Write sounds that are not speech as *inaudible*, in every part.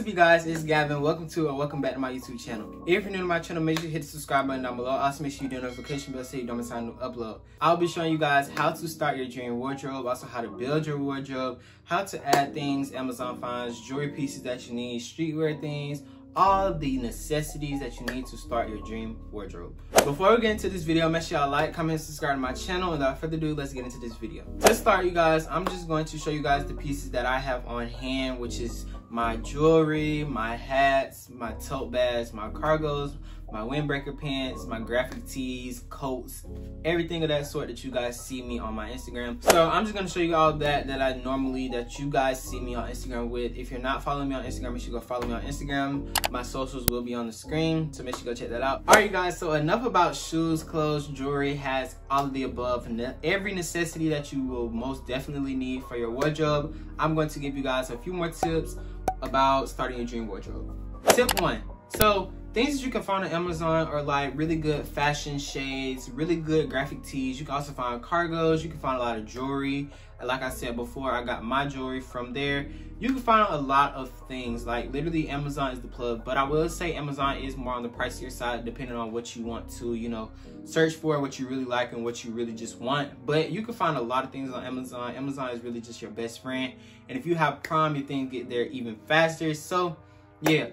Up you guys, it's Gavin. Welcome to or welcome back to my YouTube channel. If you're new to my channel, make sure you hit the subscribe button down below. Also make sure you do notification bell so you don't miss out on new upload. I'll be showing you guys how to start your dream wardrobe, also how to build your wardrobe, how to add things, Amazon finds, jewelry pieces that you need, streetwear things, all the necessities that you need to start your dream wardrobe. Before we get into this video, make sure y'all like, comment, subscribe to my channel. Without further ado, let's get into this video. To start, you guys, I'm just going to show you guys the pieces that I have on hand, which is my jewelry, my hats, my tote bags, my cargos, my windbreaker pants, my graphic tees, coats, everything of that sort that you guys see me on my Instagram. So I'm just gonna show you all that that I normally, that you guys see me on Instagram with. If you're not following me on Instagram, you should go follow me on Instagram. My socials will be on the screen, so make sure you go check that out. All right, you guys, so enough about shoes, clothes, jewelry, has all of the above. Every necessity that you will most definitely need for your wardrobe. I'm going to give you guys a few more tips about starting your dream wardrobe. Tip one, so things that you can find on Amazon are like really good fashion shades, really good graphic tees. You can also find cargos. You can find a lot of jewelry. Like I said before, I got my jewelry from there. You can find a lot of things. Like literally, Amazon is the plug. But I will say Amazon is more on the pricier side, depending on what you want to, you know, search for, what you really like, and what you really just want. But you can find a lot of things on Amazon. Amazon is really just your best friend. And if you have Prime, your things get there even faster. So, yeah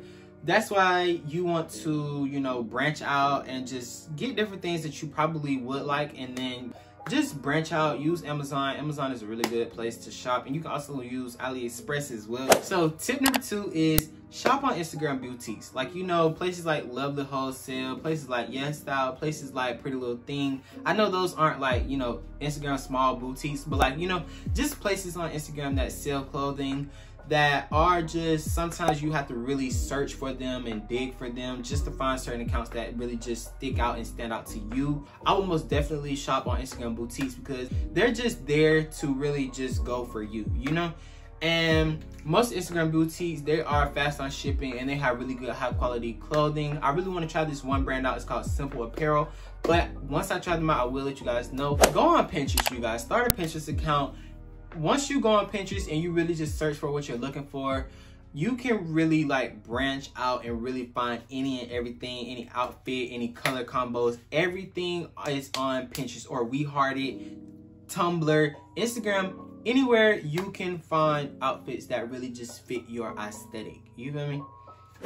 that's why you want to, you know, branch out and just get different things that you probably would like and then just branch out, use Amazon. Amazon is a really good place to shop and you can also use AliExpress as well. So tip number two is shop on Instagram boutiques. Like, you know, places like Lovely Wholesale, places like Yes Style, places like Pretty Little Thing. I know those aren't like, you know, Instagram small boutiques, but like, you know, just places on Instagram that sell clothing that are just sometimes you have to really search for them and dig for them just to find certain accounts that really just stick out and stand out to you. I would most definitely shop on Instagram boutiques because they're just there to really just go for you, you know? And most Instagram boutiques, they are fast on shipping and they have really good high quality clothing. I really want to try this one brand out. It's called Simple Apparel. But once I try them out, I will let you guys know. Go on Pinterest, you guys. Start a Pinterest account once you go on Pinterest and you really just search for what you're looking for, you can really like branch out and really find any and everything, any outfit, any color combos. Everything is on Pinterest or We Heart It, Tumblr, Instagram, anywhere you can find outfits that really just fit your aesthetic. You feel me?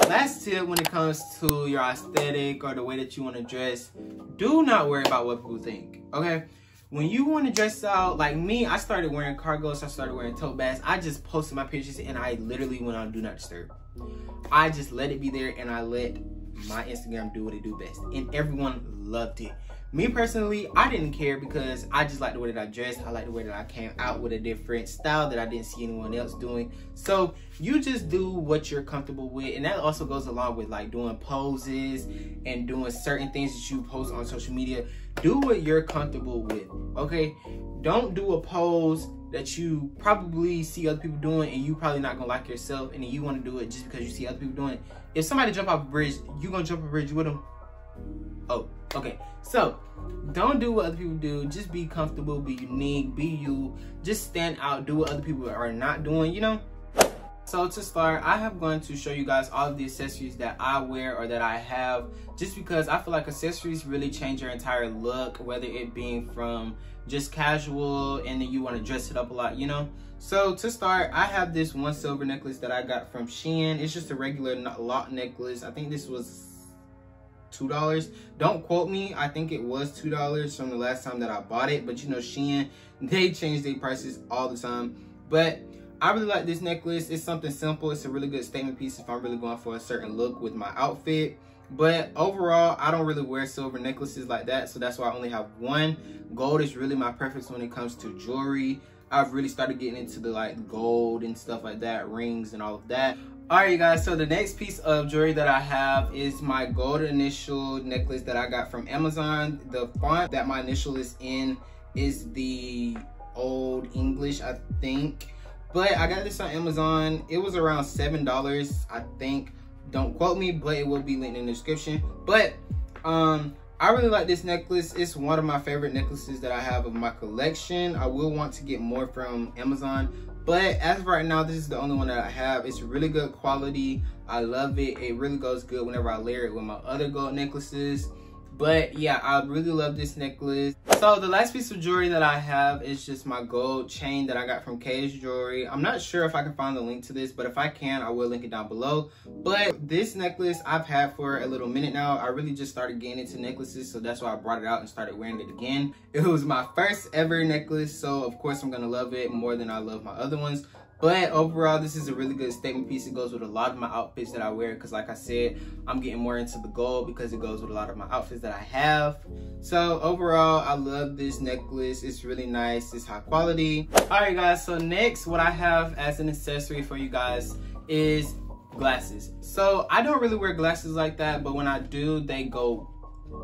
Last tip when it comes to your aesthetic or the way that you want to dress, do not worry about what people think, okay? When you want to dress out like me i started wearing cargos i started wearing tote bags. I just posted my pictures and i literally went on do not disturb. I just let it be there and i let my instagram do what it do best and everyone loved it me personally, I didn't care because I just like the way that I dressed. I like the way that I came out with a different style that I didn't see anyone else doing. So you just do what you're comfortable with. And that also goes along with like doing poses and doing certain things that you post on social media. Do what you're comfortable with, okay? Don't do a pose that you probably see other people doing and you probably not gonna like yourself and then you wanna do it just because you see other people doing it. If somebody jump off a bridge, you gonna jump a bridge with them? Oh, okay. So, don't do what other people do. Just be comfortable, be unique, be you. Just stand out, do what other people are not doing, you know? So to start, I am going to show you guys all of the accessories that I wear or that I have just because I feel like accessories really change your entire look, whether it being from just casual and then you want to dress it up a lock, you know? So to start, I have this one silver necklace that I got from Shein. It's just a regular lot necklace. I think this was $2. Don't quote me. I think it was $2 from the last time that I bought it. But you know, Shein, they change their prices all the time. But I really like this necklace. It's something simple. It's a really good statement piece if I'm really going for a certain look with my outfit. But overall, I don't really wear silver necklaces like that. So that's why I only have one. Gold is really my preference when it comes to jewelry. I've really started getting into the like gold and stuff like that, rings and all of that. Alright you guys, so the next piece of jewelry that I have is my gold initial necklace that I got from Amazon. The font that my initial is in is the Old English, I think. But I got this on Amazon. It was around $7, I think. Don't quote me, but it will be linked in the description. But um, I really like this necklace. It's one of my favorite necklaces that I have of my collection. I will want to get more from Amazon, But as of right now, this is the only one that I have. It's really good quality. I love it. It really goes good whenever I layer it with my other gold necklaces. But yeah, I really love this necklace. So the last piece of jewelry that I have is just my gold chain that I got from Kay's Jewelry. I'm not sure if I can find the link to this, but if I can, I will link it down below. But this necklace I've had for a little minute now. I really just started getting into necklaces, so that's why I brought it out and started wearing it again. *laughs* It was my first ever necklace, so of course I'm gonna love it more than I love my other ones. But overall, this is a really good statement piece. It goes with a lot of my outfits that I wear because like I said, I'm getting more into the gold because it goes with a lot of my outfits that I have. So overall, I love this necklace. It's really nice. It's high quality. All right, guys. So next, what I have as an accessory for you guys is glasses. So I don't really wear glasses like that, but when I do, they go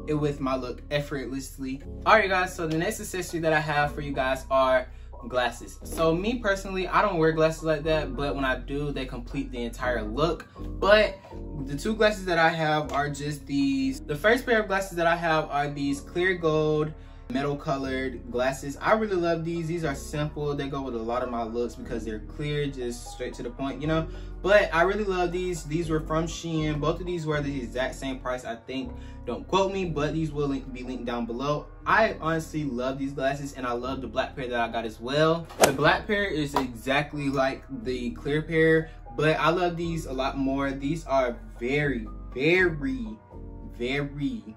it with my look effortlessly. All right, guys. So the next accessory that I have for you guys are glasses. So me personally, I don't wear glasses like that, but when I do, they complete the entire look. But the two glasses that I have are just these. The first pair of glasses that I have are these clear gold metal colored glasses. I really love these. These are simple. They go with a lot of my looks because they're clear, just straight to the point, you know. But I really love these. These were from Shein. Both of these were the exact same price, I think. Don't quote me, but these will link, be linked down below. I honestly love these glasses and I love the black pair that I got as well. The black pair is exactly like the clear pair, but I love these a lot more. These are very, very, very,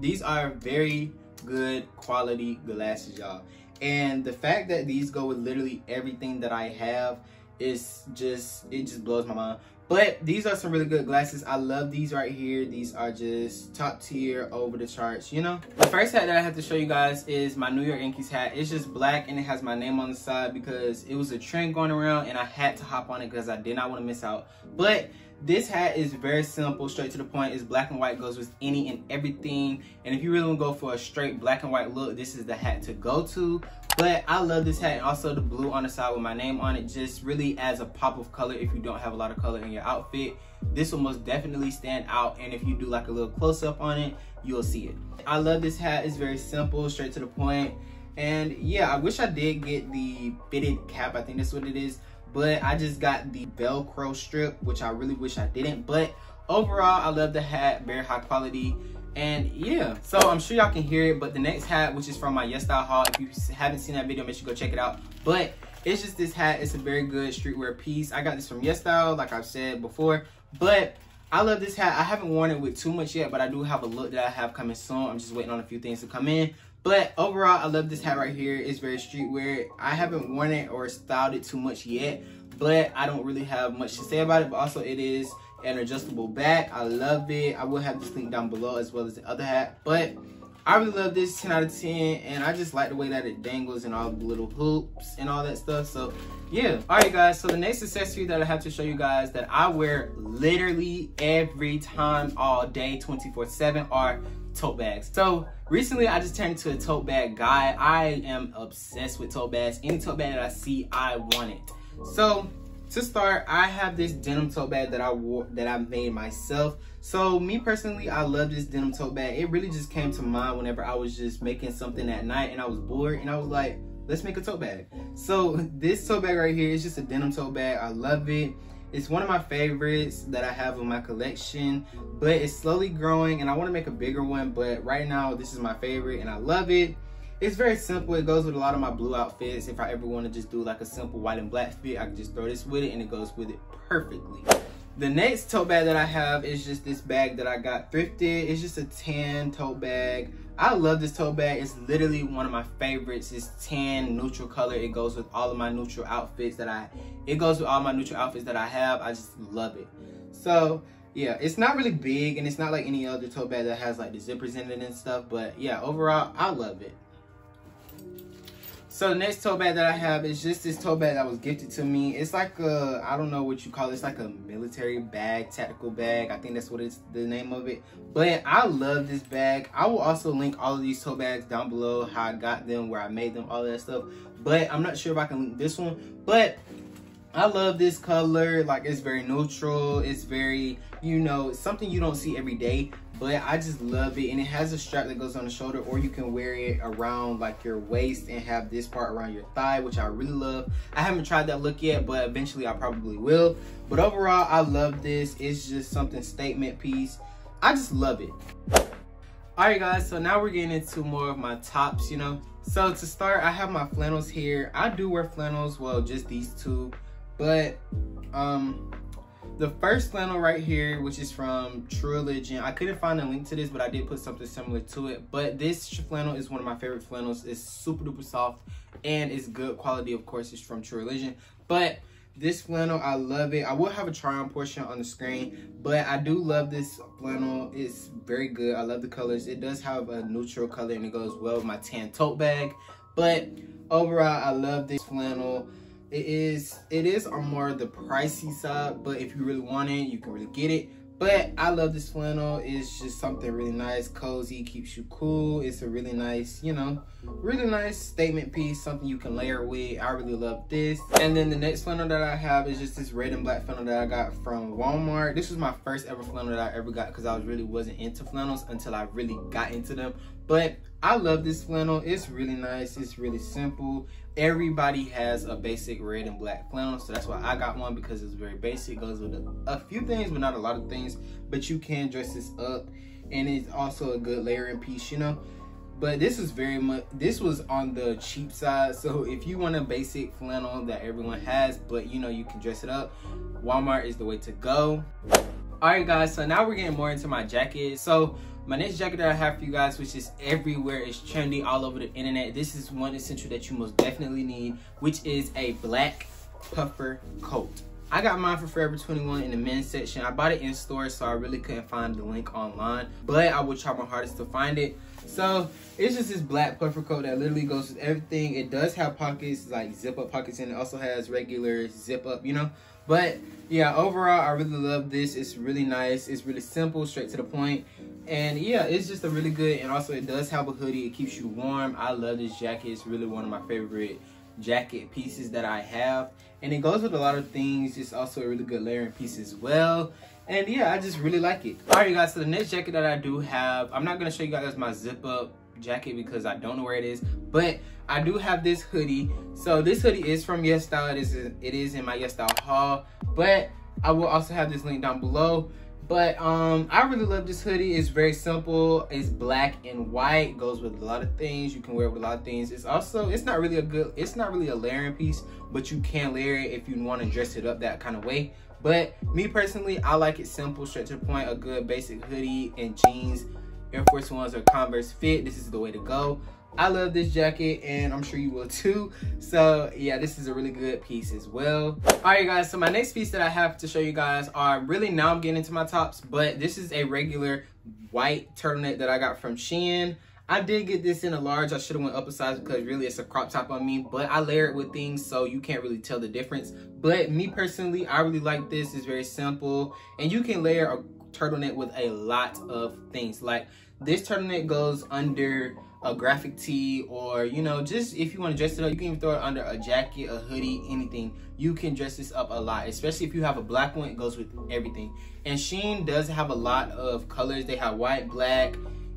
these are very good quality glasses, y'all. And the fact that these go with literally everything that I have is just, it just blows my mind. But these are some really good glasses. I love these right here. These are just top tier, over the charts, you know? The first hat that I have to show you guys is my New York Yankees hat. It's just black and it has my name on the side because it was a trend going around and I had to hop on it because I did not want to miss out. But this hat is very simple, straight to the point. It's black and white, goes with any and everything. And if you really want to go for a straight black and white look, this is the hat to go to. But I love this hat. Also the blue on the side with my name on it just really adds a pop of color if you don't have a lot of color in your outfit. This will most definitely stand out. And if you do like a little close up on it, you'll see it. I love this hat. It's very simple, straight to the point. And yeah, I wish I did get the fitted cap. I think that's what it is but I just got the Velcro strip, which I really wish I didn't. But overall, I love the hat, very high quality. And yeah, so I'm sure y'all can hear it, but the next hat, which is from my Yes Style haul, if you haven't seen that video, make sure you go check it out. But it's just this hat, it's a very good streetwear piece. I got this from Yes Style, like I've said before, but I love this hat. I haven't worn it with too much yet, but I do have a look that I have coming soon. I'm just waiting on a few things to come in. But overall, I love this hat right here. It's very streetwear. I haven't worn it or styled it too much yet, but I don't really have much to say about it. But also, it is an adjustable back. I love it. I will have this link down below as well as the other hat. But I really love this 10 out of 10 and I just like the way that it dangles and all the little hoops and all that stuff. So yeah. All right guys, so the next accessory that I have to show you guys that I wear literally every time all day 24 7 are tote bags. So recently I just turned into a tote bag guy. I am obsessed with tote bags. Any tote bag that I see, I want it. So to start, I have this denim tote bag that I wore that I made myself. So me personally, I love this denim tote bag. It really just came to mind whenever I was just making something at night and I was bored and I was like, let's make a tote bag. So *laughs* this tote bag right here is just a denim tote bag. I love it. It's one of my favorites that I have in my collection, but it's slowly growing and I want to make a bigger one, but right now this is my favorite and I love it. It's very simple. It goes with a lot of my blue outfits. If I ever want to just do like a simple white and black fit, I can just throw this with it and it goes with it perfectly. The next tote bag that I have is just this bag that I got thrifted. It's just a tan tote bag. I love this tote bag. It's literally one of my favorites. It's tan, neutral color. It goes with all of my neutral outfits that I, it goes with all my neutral outfits that I have. I just love it. So yeah, it's not really big and it's not like any other tote bag that has like the zippers in it and stuff. But yeah, overall, I love it. So the next tote bag that I have is just this tote bag that was gifted to me. It's like a, I don't know what you call it. It's like a military bag, tactical bag. I think that's what it's the name of it. But I love this bag. I will also link all of these tote bags down below, how I got them, where I made them, all that stuff. But I'm not sure if I can link this one. But I love this color. Like it's very neutral. It's very, you know, something you don't see every day. But I just love it. And it has a strap that goes on the shoulder or you can wear it around like your waist and have this part around your thigh, which I really love. I haven't tried that look yet, but eventually I probably will. But overall, I love this. It's just something statement piece. I just love it. All right, guys, so now we're getting into more of my tops, you know. So to start, I have my flannels here. I do wear flannels, well, just these two. But um, the first flannel right here, which is from True Religion, I couldn't find a link to this, but I did put something similar to it. But this flannel is one of my favorite flannels. It's super duper soft and it's good quality. Of course, it's from True Religion. But this flannel, I love it. I will have a try on portion on the screen, but I do love this flannel. It's very good. I love the colors. It does have a neutral color and it goes well with my tan tote bag. But overall, I love this flannel it is it is on more of the pricey side but if you really want it you can really get it. But i love this flannel. It's just something really nice cozy keeps you cool. It's a really nice you know really nice statement piece something you can layer with. I really love this. And then the next flannel that i have is just this red and black flannel that i got from walmart. This was my first ever flannel that i ever got because i really wasn't into flannels until i really got into them. But I love this flannel. It's really nice. It's really simple. Everybody has a basic red and black flannel. So that's why I got one because it's very basic. It goes with a, a few things, but not a lot of things. But you can dress this up. And it's also a good layering piece, you know. But this is very much, this was on the cheap side. So if you want a basic flannel that everyone has, but you know, you can dress it up, Walmart is the way to go. All right, guys, so now we're getting more into my jacket. So my next jacket that I have for you guys, which is everywhere, is trendy all over the internet. This is one essential that you most definitely need, which is a black puffer coat. I got mine for Forever 21 in the men's section. I bought it in store, so I really couldn't find the link online, but I will try my hardest to find it. So it's just this black puffer coat that literally goes with everything. It does have pockets, like zip up pockets, and it also has regular zip up, you know. But yeah, overall, I really love this. It's really nice. It's really simple, straight to the point. And yeah, it's just a really good, and also it does have a hoodie. It keeps you warm. I love this jacket. It's really one of my favorite jacket pieces that I have. And it goes with a lot of things. It's also a really good layering piece as well. And yeah, I just really like it. All right, you guys, so the next jacket that I do have, I'm not gonna show you guys my zip up jacket because I don't know where it is, but I do have this hoodie. So this hoodie is from Yes Style. It is, it is in my Yes Style haul, but I will also have this link down below. But um, I really love this hoodie. It's very simple. It's black and white. Goes with a lot of things. You can wear it with a lot of things. It's also, it's not really a good, it's not really a layering piece, but you can layer it if you want to dress it up that kind of way. But me personally, I like it simple, straight to the point, a good basic hoodie and jeans. Air Force Ones or Converse fit. This is the way to go. I love this jacket and I'm sure you will too. So yeah, this is a really good piece as well. All right guys, so my next piece that I have to show you guys are really now I'm getting into my tops, but this is a regular white turtleneck that I got from Shein. I did get this in a large. I should have went up a size because really it's a crop top on me, but I layer it with things so you can't really tell the difference. But me personally, I really like this. It's very simple and you can layer a turtleneck with a lot of things. Like this turtleneck goes under a graphic tee or you know just if you want to dress it up you can even throw it under a jacket a hoodie anything. You can dress this up a lot especially if you have a black one it goes with everything. And Shein does have a lot of colors. They have white black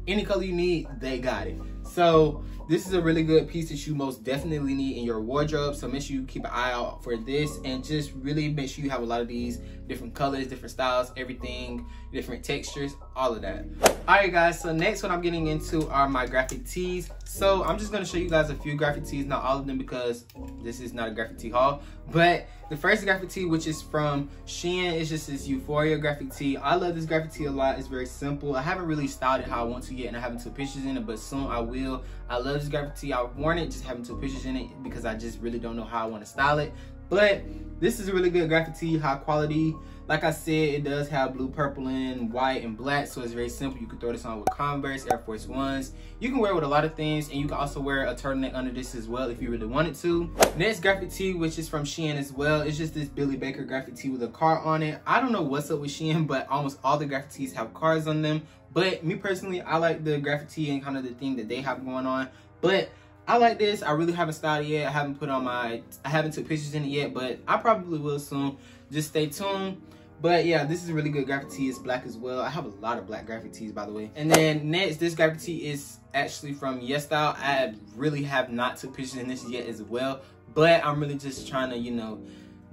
any color you need they got it. So this is a really good piece that you most definitely need in your wardrobe. So make sure you keep an eye out for this and just really make sure you have a lot of these different colors, different styles, everything, different textures, all of that. All right, guys, so next what I'm getting into are my graphic tees. So I'm just gonna show you guys a few graphic tees, not all of them because this is not a graphic tee haul, but the first graphic tee, which is from Shein, is just this Euphoria graphic tee. I love this graphic tee a lot. It's very simple. I haven't really styled it how I want to yet, and I haven't took pictures in it, but soon I will. I love graphic tee. I've worn it, just having two pictures in it because I just really don't know how I want to style it. But this is a really good graphic tee, high quality. Like I said, it does have blue, purple, and white and black, so it's very simple. You can throw this on with Converse, Air Force Ones. You can wear it with a lot of things, and you can also wear a turtleneck under this as well if you really wanted to. Next graphic tee, which is from Shein as well, it's just this Billy Baker graphic tee with a car on it. I don't know what's up with Shein, but almost all the graphic tees have cars on them. But me personally, I like the graphic tee and kind of the thing that they have going on. But I like this. I really haven't styled yet. I haven't put on my, I haven't took pictures in it yet, but I probably will soon. Just stay tuned. But yeah, this is a really good graphic tee. It's black as well. I have a lot of black graphic tees, by the way. And then next, this graphic tee is actually from YesStyle. I really have not took pictures in this yet as well. But I'm really just trying to, you know,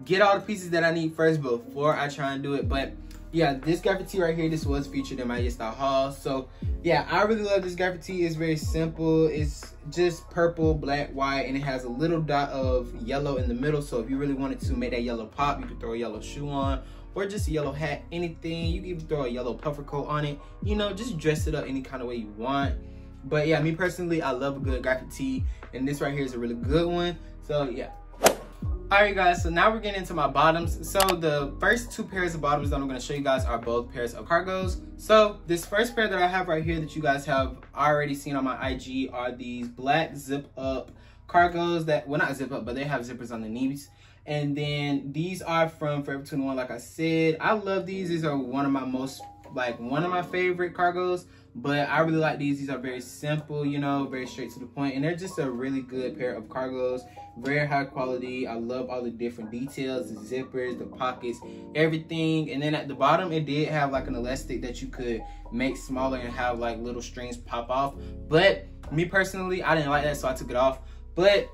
get all the pieces that I need first before I try and do it. But yeah, this graphic tee right here, this was featured in my YesStyle haul. So yeah, I really love this graphic tee. It's very simple. It's just purple, black, white, and it has a little dot of yellow in the middle. So if you really wanted to make that yellow pop, you could throw a yellow shoe on or just a yellow hat, anything. You can even throw a yellow puffer coat on it. You know, just dress it up any kind of way you want. But yeah, me personally, I love a good graphic tee. And this right here is a really good one. So yeah, all right guys so now we're getting into my bottoms. So the first two pairs of bottoms that i'm going to show you guys are both pairs of cargos. So this first pair that i have right here that you guys have already seen on my ig are these black zip up cargos that well not zip up but they have zippers on the knees and then these are from forever 21 like i said. I love these. These are one of my most like one of my favorite cargos but I really like these. These are very simple, you know, very straight to the point, and they're just a really good pair of cargos. Very high quality. I love all the different details, the zippers, the pockets, everything. And then at the bottom, it did have like an elastic that you could make smaller and have like little strings pop off. But me personally, I didn't like that, so I took it off. But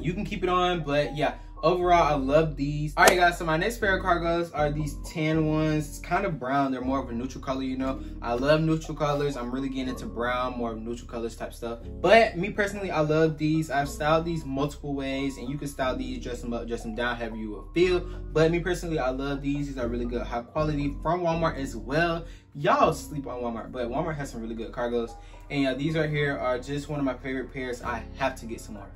you can keep it on, but yeah, Overall, I love these. All right, guys, so my next pair of cargos are these tan ones. It's kind of brown. They're more of a neutral color, you know. I love neutral colors. I'm really getting into brown, more neutral colors type stuff. But me personally, I love these. I've styled these multiple ways, and you can style these, dress them up, dress them down, however you will feel. But me personally, I love these. These are really good, high quality from Walmart as well. Y'all sleep on Walmart, but Walmart has some really good cargos. And yeah, these right here are just one of my favorite pairs. I have to get some more.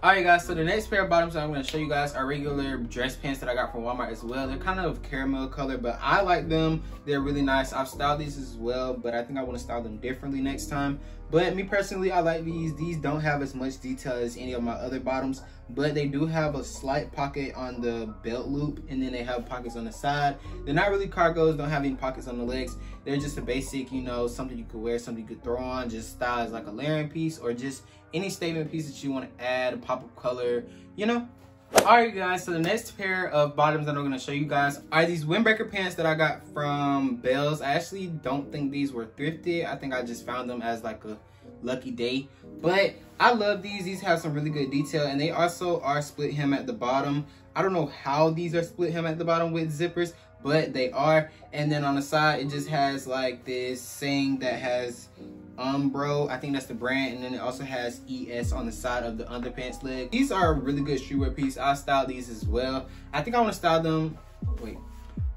Alright guys, so the next pair of bottoms I'm going to show you guys are regular dress pants that I got from Walmart as well. They're kind of caramel color, but I like them. They're really nice. I've styled these as well, but I think I want to style them differently next time. But me personally, I like these. These don't have as much detail as any of my other bottoms, but they do have a slight pocket on the belt loop, and then they have pockets on the side. They're not really cargos, don't have any pockets on the legs. They're just a basic, you know, something you could wear, something you could throw on, just style as like a layering piece, or just any statement piece that you want to add, a pop of color, you know, Alright guys, so the next pair of bottoms that I'm going to show you guys are these windbreaker pants that I got from Bells. I actually don't think these were thrifted. I think I just found them as like a lucky day. But I love these. These have some really good detail and they also are split hem at the bottom. I don't know how these are split hem at the bottom with zippers, but they are. And then on the side, it just has like this saying that has Umbro. I think that's the brand. And then it also has ES on the side of the underpants leg. These are a really good streetwear piece. I style these as well. I think I want to style them. Wait.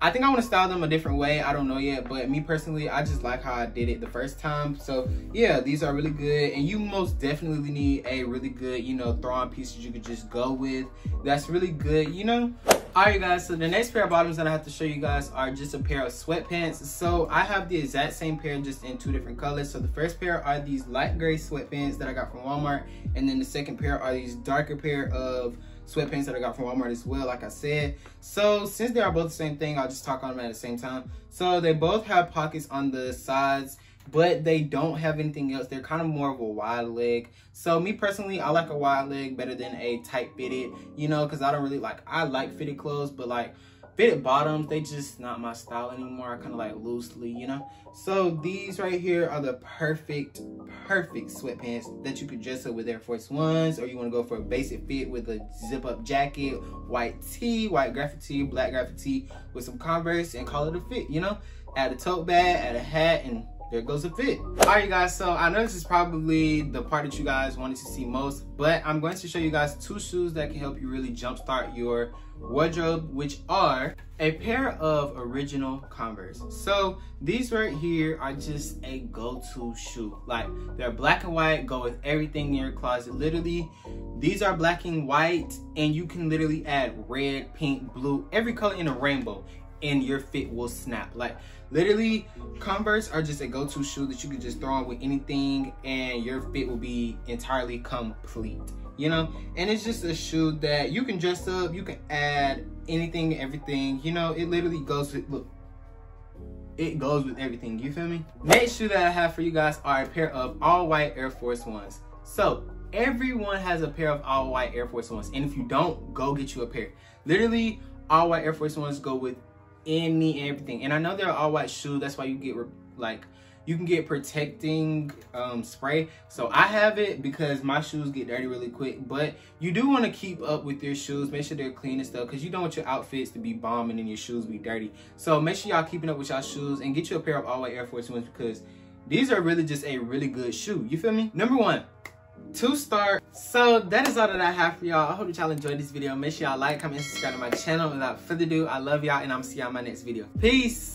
I think I want to style them a different way. I don't know yet, but me personally, I just like how I did it the first time. So yeah, these are really good. And you most definitely need a really good, you know, throw on piece that you could just go with. That's really good, you know? Alright guys, so the next pair of bottoms that I have to show you guys are just a pair of sweatpants. So I have the exact same pair just in two different colors. So the first pair are these light gray sweatpants that I got from Walmart. And then the second pair are these darker pair of sweatpants that I got from Walmart as well, like I said. So since they are both the same thing, I'll just talk on them at the same time. So they both have pockets on the sides, but they don't have anything else. They're kind of more of a wide leg. So me personally, I like a wide leg better than a tight fitted, you know, because I don't really like, I like fitted clothes, but like fitted bottoms, they just not my style anymore. I kind of like loosely, you know? So these right here are the perfect, perfect sweatpants that you could dress up with Air Force Ones, or you want to go for a basic fit with a zip up jacket, white tee, white graphic tee, black graphic tee with some Converse and call it a fit, you know? Add a tote bag, add a hat, and there goes the fit. All right, you guys, so I know this is probably the part that you guys wanted to see most, but I'm going to show you guys two shoes that can help you really jumpstart your wardrobe, which are a pair of original Converse. So these right here are just a go-to shoe. Like they're black and white, go with everything in your closet. Literally, these are black and white, and you can literally add red, pink, blue, every color in a rainbow, and your fit will snap. Like literally converse are just a go-to shoe that you can just throw on with anything and your fit will be entirely complete you know? And it's just a shoe that you can dress up you can add anything everything you know? It literally goes with look it goes with everything you feel me? Next shoe that i have for you guys are a pair of all white air force ones. So everyone has a pair of all white air force ones and if you don't go get you a pair. Literally all white air force ones go with any everything. And I know they're all white shoes. That's why you get like you can get protecting um, spray. So I have it because my shoes get dirty really quick. But you do want to keep up with your shoes. Make sure they're clean and stuff because you don't want your outfits to be bombing and your shoes be dirty. So make sure y'all keeping up with y'all shoes and get you a pair of all white Air Force Ones because these are really just a really good shoe. You feel me? Number one, to start. So that is all that i have for y'all. I hope y'all enjoyed this video. Make sure y'all like comment subscribe to my channel. Without further ado i love y'all and i'm see y'all in my next video. Peace